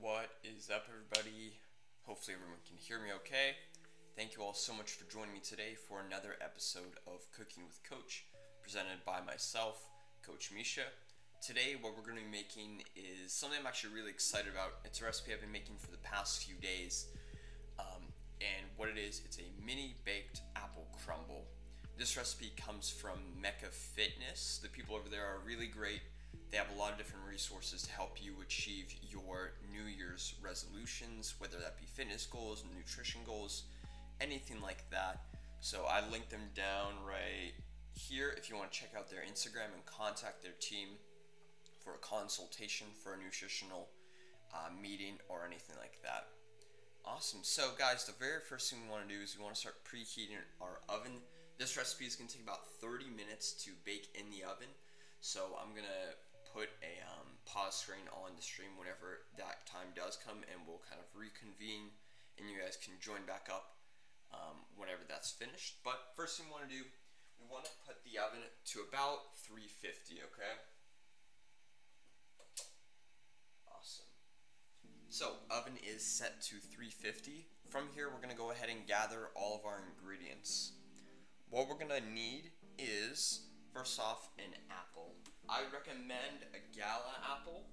What is up, everybody? Hopefully, everyone can hear me okay. Thank you all so much for joining me today for another episode of Cooking with Coach, presented by myself, Coach Misha. Today, what we're going to be making is something I'm actually really excited about. It's a recipe I've been making for the past few days. Um, and what it is, it's a mini baked apple crumble. This recipe comes from Mecca Fitness. The people over there are really great. They have a lot of different resources to help you achieve your New Year's resolutions, whether that be fitness goals, nutrition goals, anything like that. So I linked them down right here if you want to check out their Instagram and contact their team for a consultation for a nutritional uh, meeting or anything like that. Awesome. So guys, the very first thing we want to do is we want to start preheating our oven. This recipe is going to take about 30 minutes to bake in the oven. So I'm going to put a um, pause screen on the stream whenever that time does come and we'll kind of reconvene and you guys can join back up um, whenever that's finished. But first thing we want to do, we want to put the oven to about 350, okay? Awesome. So oven is set to 350. From here, we're going to go ahead and gather all of our ingredients. What we're gonna need is, first off, an apple. I recommend a gala apple.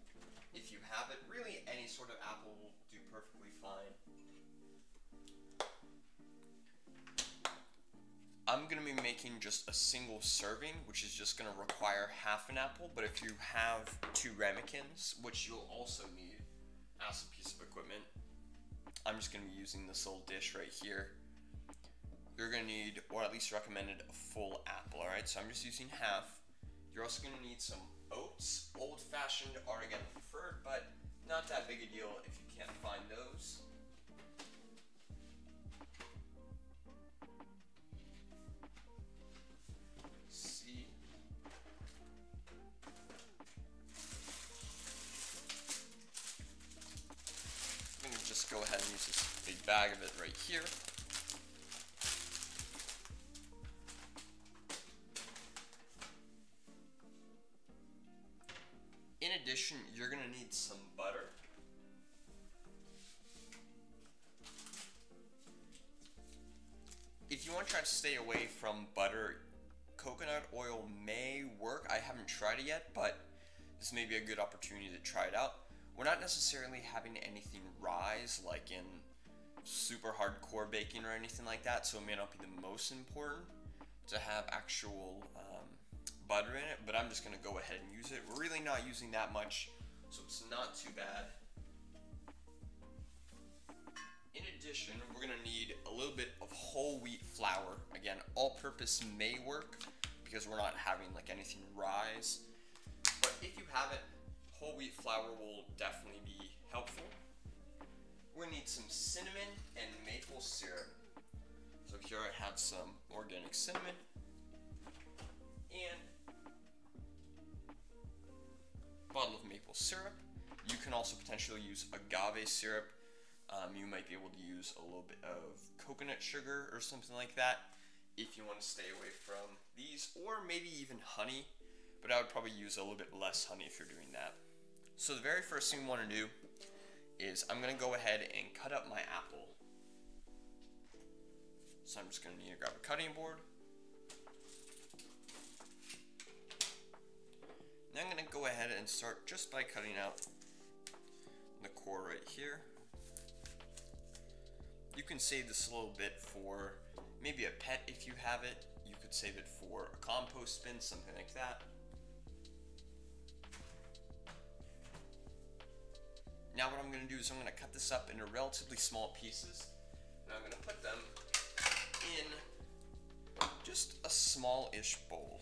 If you have it, really any sort of apple will do perfectly fine. I'm gonna be making just a single serving, which is just gonna require half an apple, but if you have two ramekins, which you'll also need as a piece of equipment, I'm just gonna be using this little dish right here you're gonna need, or at least recommended, a full apple, alright? So I'm just using half. You're also gonna need some oats. Old fashioned are again preferred, but not that big a deal if you can't find those. See. I'm gonna just go ahead and use this big bag of it right here. Stay away from butter, coconut oil may work. I haven't tried it yet, but this may be a good opportunity to try it out. We're not necessarily having anything rise like in super hardcore baking or anything like that, so it may not be the most important to have actual um, butter in it, but I'm just gonna go ahead and use it. We're really not using that much, so it's not too bad. In addition, we're gonna need a little bit of whole wheat flour. Again, all-purpose may work because we're not having like anything rise. But if you have it, whole wheat flour will definitely be helpful. We're gonna need some cinnamon and maple syrup. So here I have some organic cinnamon and bottle of maple syrup. You can also potentially use agave syrup. Um, you might be able to use a little bit of coconut sugar or something like that if you want to stay away from these, or maybe even honey, but I would probably use a little bit less honey if you're doing that. So the very first thing we want to do is I'm going to go ahead and cut up my apple. So I'm just going to need to grab a cutting board. Now I'm going to go ahead and start just by cutting out the core right here. You can save this a little bit for maybe a pet if you have it. You could save it for a compost bin, something like that. Now what I'm going to do is I'm going to cut this up into relatively small pieces. And I'm going to put them in just a small-ish bowl.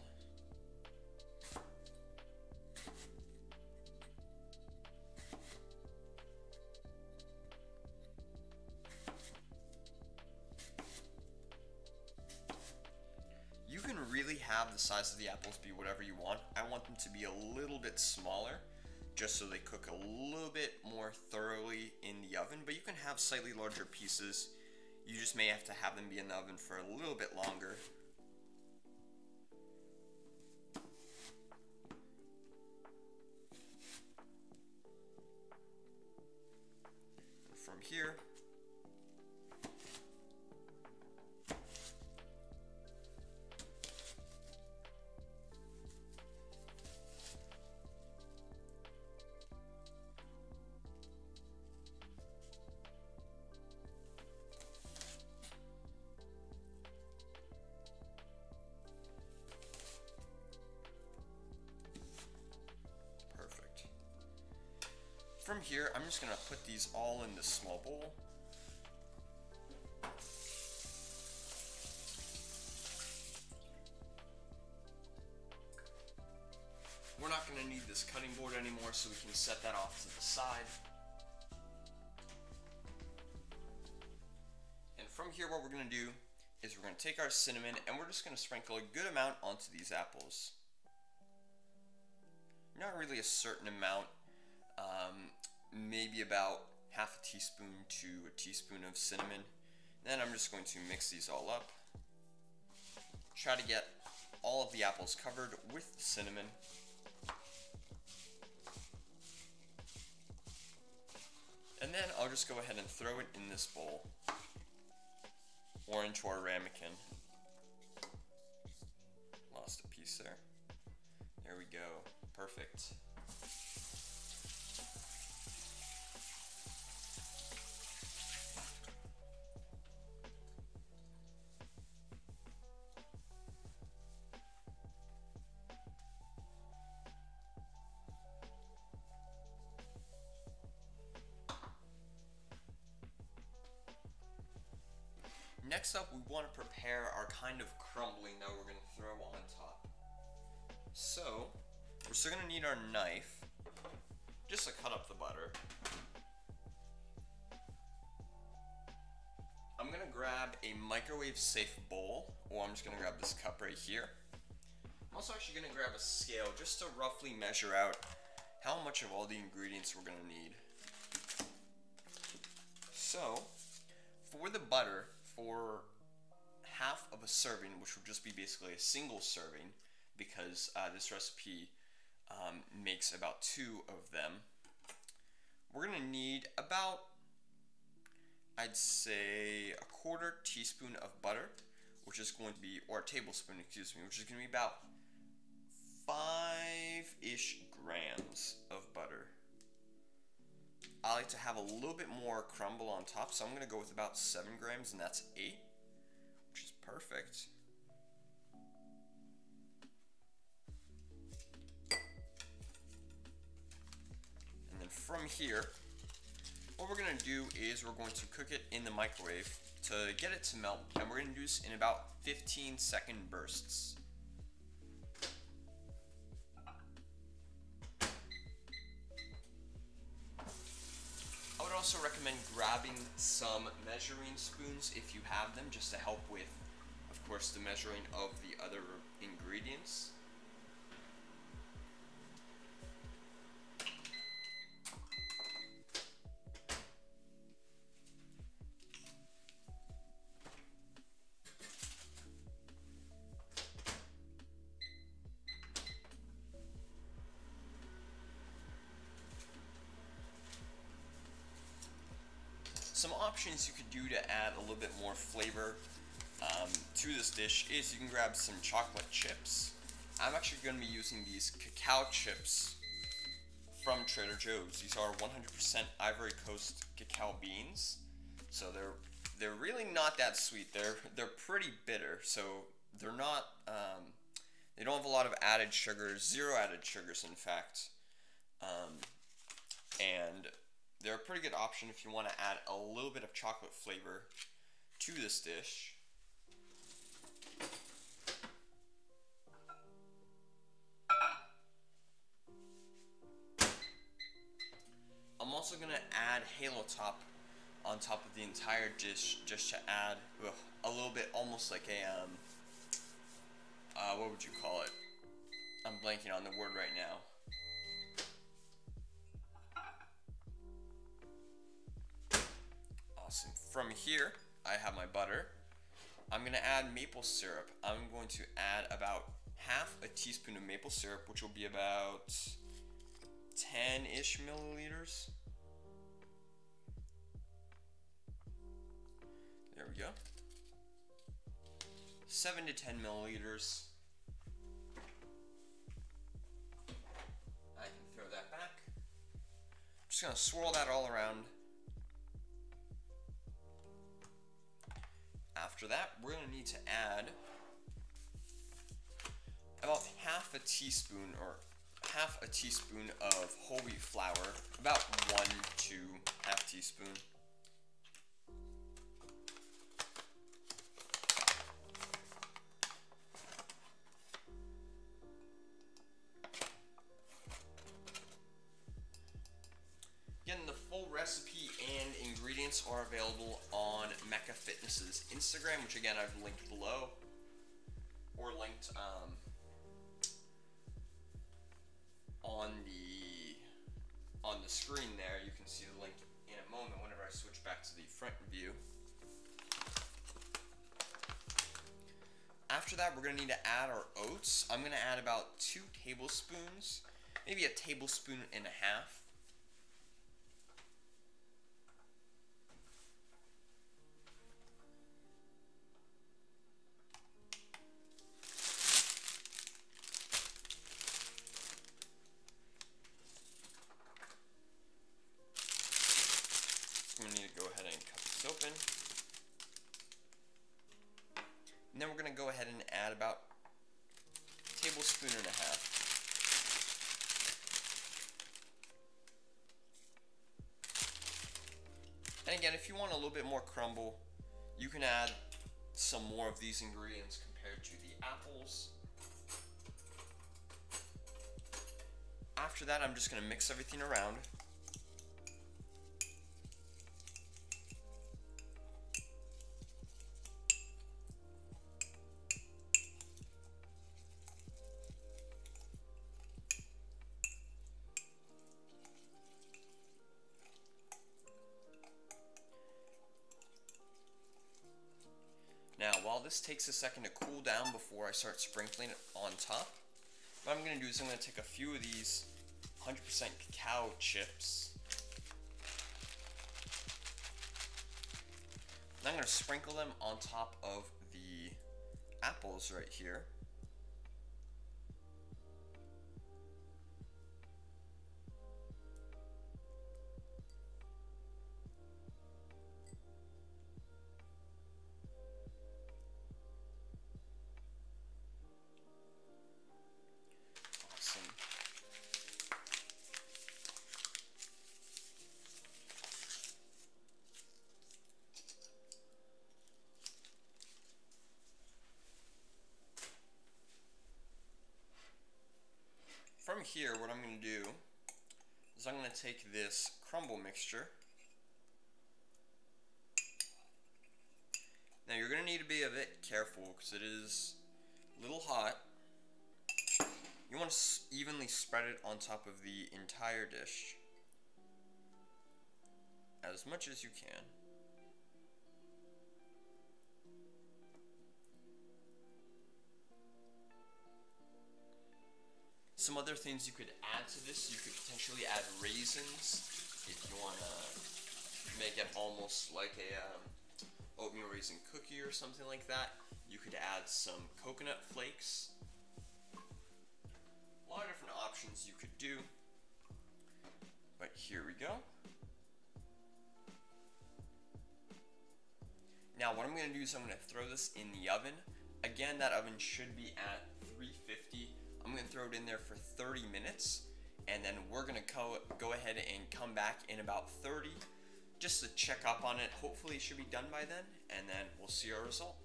Size of the apples be whatever you want. I want them to be a little bit smaller just so they cook a little bit more thoroughly in the oven, but you can have slightly larger pieces. You just may have to have them be in the oven for a little bit longer. From here, I'm just gonna put these all in this small bowl. We're not gonna need this cutting board anymore, so we can set that off to the side. And from here, what we're gonna do is we're gonna take our cinnamon and we're just gonna sprinkle a good amount onto these apples. Not really a certain amount, maybe about half a teaspoon to a teaspoon of cinnamon. Then I'm just going to mix these all up. Try to get all of the apples covered with cinnamon. And then I'll just go ahead and throw it in this bowl or into our ramekin. Lost a piece there. There we go. Perfect. Next up, we want to prepare our kind of crumbling that we're going to throw on top. So, we're still going to need our knife, just to cut up the butter. I'm going to grab a microwave safe bowl, or I'm just going to grab this cup right here. I'm also actually going to grab a scale just to roughly measure out how much of all the ingredients we're going to need. So, for the butter, for half of a serving, which would just be basically a single serving, because uh, this recipe um, makes about two of them, we're going to need about, I'd say, a quarter teaspoon of butter, which is going to be, or a tablespoon, excuse me, which is to be about five-ish grams of. I like to have a little bit more crumble on top, so I'm going to go with about 7 grams, and that's 8, which is perfect. And then from here, what we're going to do is we're going to cook it in the microwave to get it to melt, and we're going to do this in about 15 second bursts. Also recommend grabbing some measuring spoons if you have them, just to help with, of course, the measuring of the other ingredients. Do to add a little bit more flavor um, to this dish is you can grab some chocolate chips. I'm actually going to be using these cacao chips from Trader Joe's. These are 100% Ivory Coast cacao beans. So they're they're really not that sweet. They're they're pretty bitter. So they're not um, they don't have a lot of added sugars, zero added sugars in fact. Um, and they're a pretty good option if you want to add a little bit of chocolate flavor to this dish. I'm also going to add Halo Top on top of the entire dish just to add ugh, a little bit almost like a, um, uh, what would you call it? I'm blanking on the word right now. From here, I have my butter. I'm going to add maple syrup. I'm going to add about half a teaspoon of maple syrup, which will be about 10-ish milliliters. There we go. 7 to 10 milliliters. I can throw that back. Just gonna swirl that all around. After that, we're gonna need to add about half a teaspoon or half a teaspoon of whole wheat flour, about one to half teaspoon. Fitness's Instagram, which again I've linked below, or linked um, on the on the screen there. You can see the link in a moment whenever I switch back to the front view. After that, we're gonna need to add our oats. I'm gonna add about two tablespoons, maybe a tablespoon and a half. Crumble, you can add some more of these ingredients compared to the apples. After that, I'm just gonna mix everything around. Now, while this takes a second to cool down before I start sprinkling it on top, what I'm going to do is I'm going to take a few of these 100% cacao chips. And I'm going to sprinkle them on top of the apples right here. Here, what I'm going to do is I'm going to take this crumble mixture. Now you're going to need to be a bit careful because it is a little hot. You want to evenly spread it on top of the entire dish as much as you can. Some other things you could add to this, you could potentially add raisins if you want to make it almost like a um, oatmeal raisin cookie or something like that. You could add some coconut flakes a lot of different options you could do. But here we go. Now what I'm going to do is I'm going to throw this in the oven. Again, that oven should be at 350. I'm to throw it in there for 30 minutes. And then we're to go, go ahead and come back in about 30 just to check up on it. Hopefully it should be done by then. And then we'll see our result.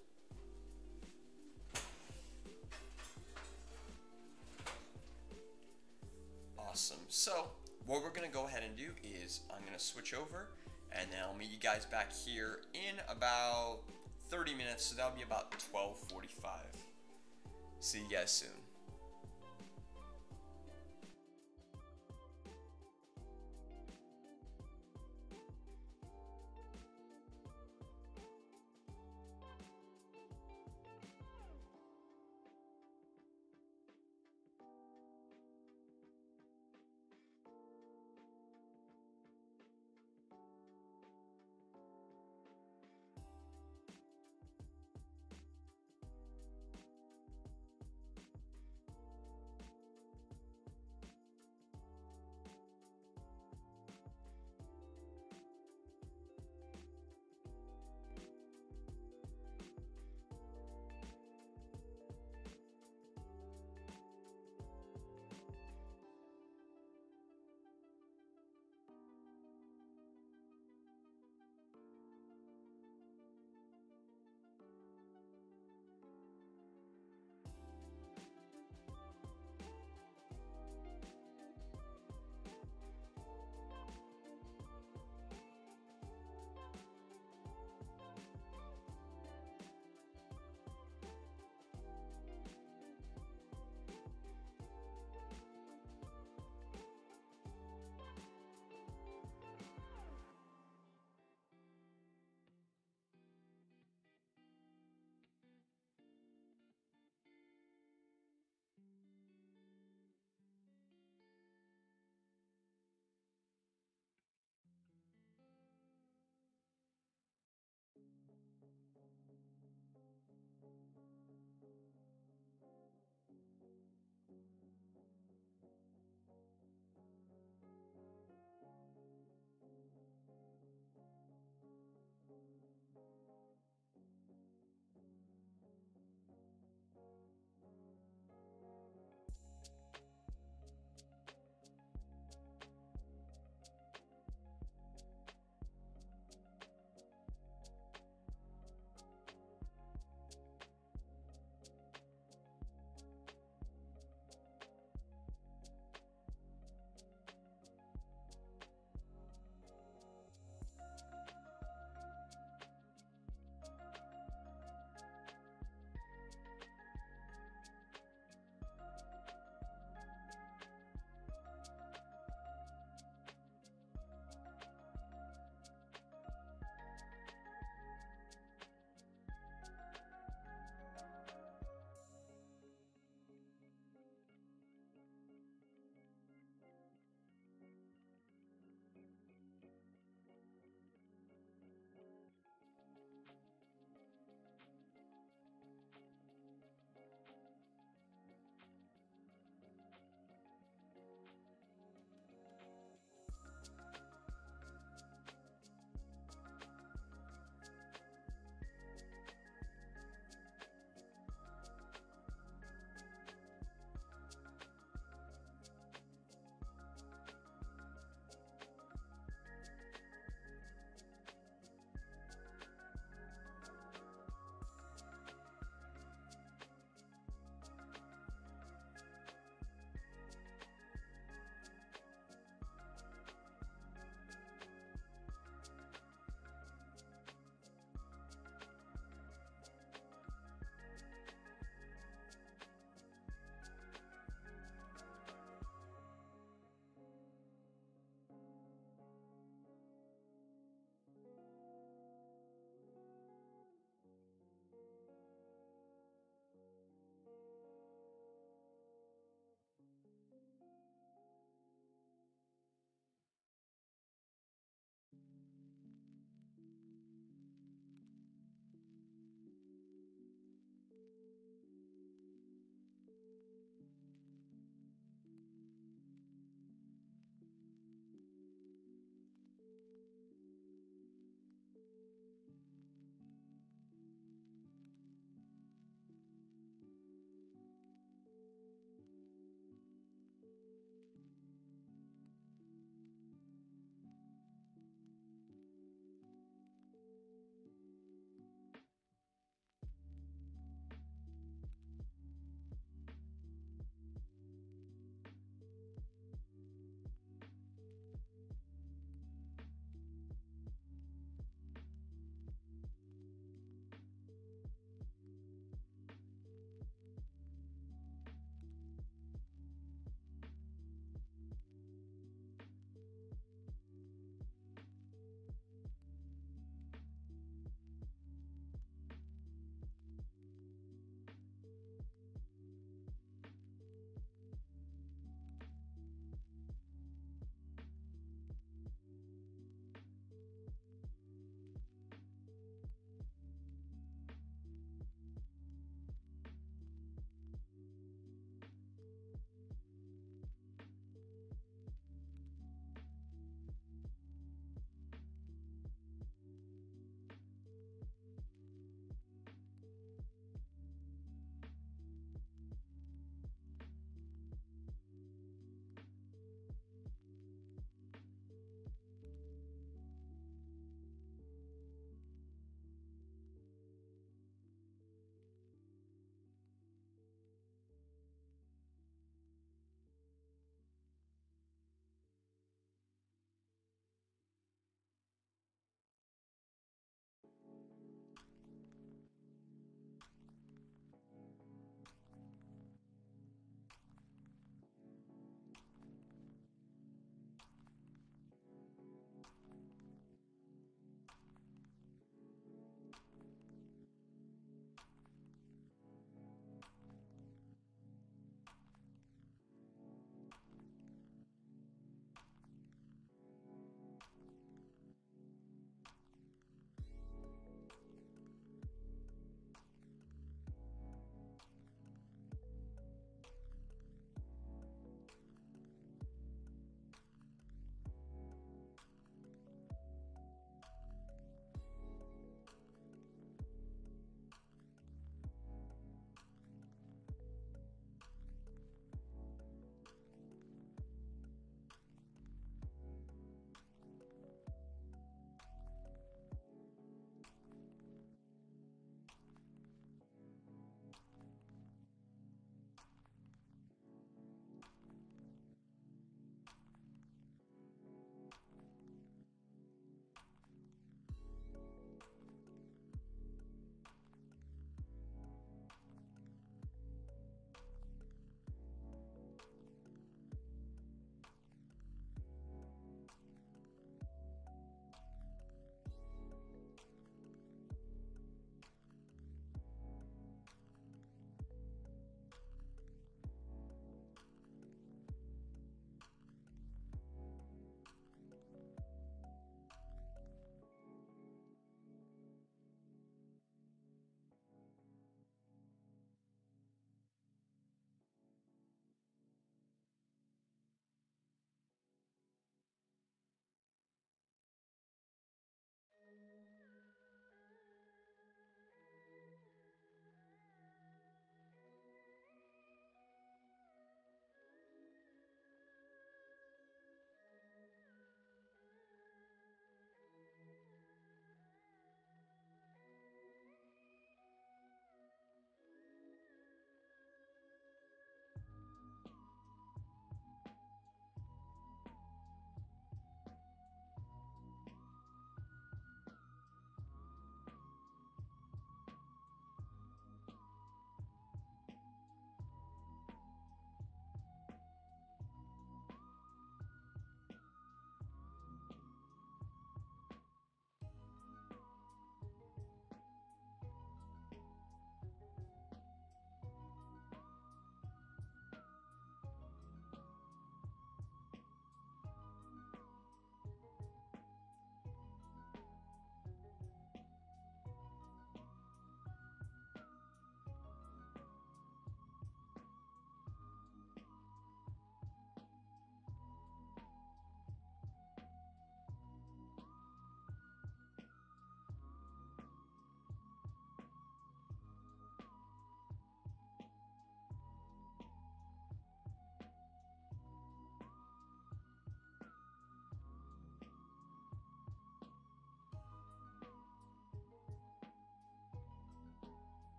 Awesome. So, what we're to go ahead and do is I'm to switch over and then I'll meet you guys back here in about 30 minutes. So that'll be about 12:45. See you guys soon.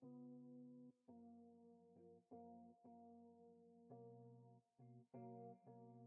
Thank you.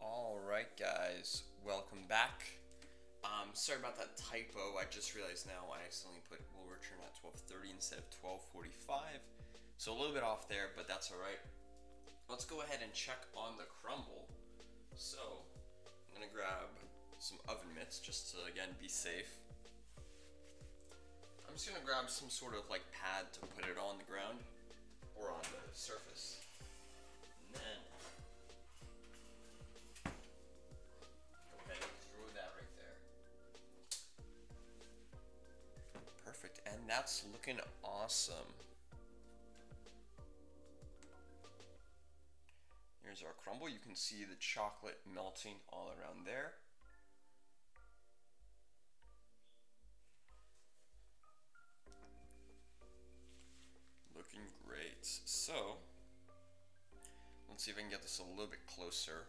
Alright guys, welcome back. Um, sorry about that typo, I just realized now I accidentally put will return at 12.30 instead of 12.45. So a little bit off there, but that's alright. Let's go ahead and check on the crumble. So, I'm gonna grab some oven mitts just to again be safe. I'm just gonna grab some sort of like pad to put it on the ground or on the surface. And then and that's looking awesome. Here's our crumble. You can see the chocolate melting all around there. Looking great. So, let's see if I can get this a little bit closer.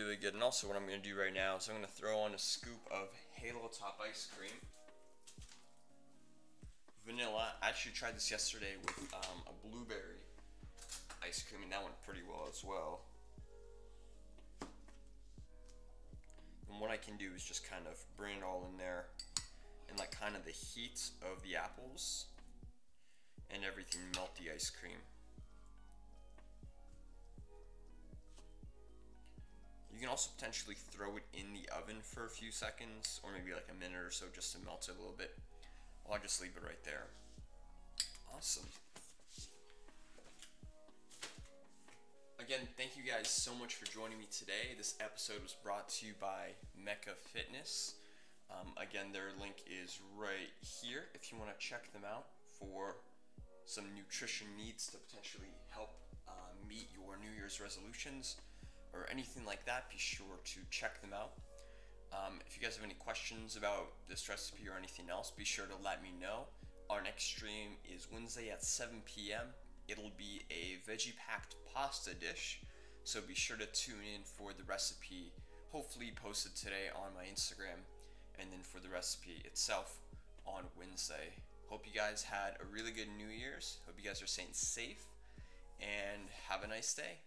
Really good. And also, what I'm going to do right now is I'm going to throw on a scoop of Halo Top ice cream. Vanilla. I actually tried this yesterday with um, a blueberry ice cream, and that went pretty well as well. And what I can do is just kind of bring it all in there, and like kind of the heat of the apples and everything melt the ice cream. You can also potentially throw it in the oven for a few seconds, or maybe like a minute or so just to melt it a little bit. I'll just leave it right there. Awesome. Again, thank you guys so much for joining me today. This episode was brought to you by Mecca Fitness. Um, again, their link is right here if you want to check them out for some nutrition needs to potentially help uh, meet your New Year's resolutions or anything like that, be sure to check them out. Um, if you guys have any questions about this recipe or anything else, be sure to let me know. Our next stream is Wednesday at 7 p.m. It'll be a veggie packed pasta dish, so be sure to tune in for the recipe, hopefully posted today on my Instagram, and then for the recipe itself on Wednesday. Hope you guys had a really good New Year's. Hope you guys are staying safe, and have a nice day.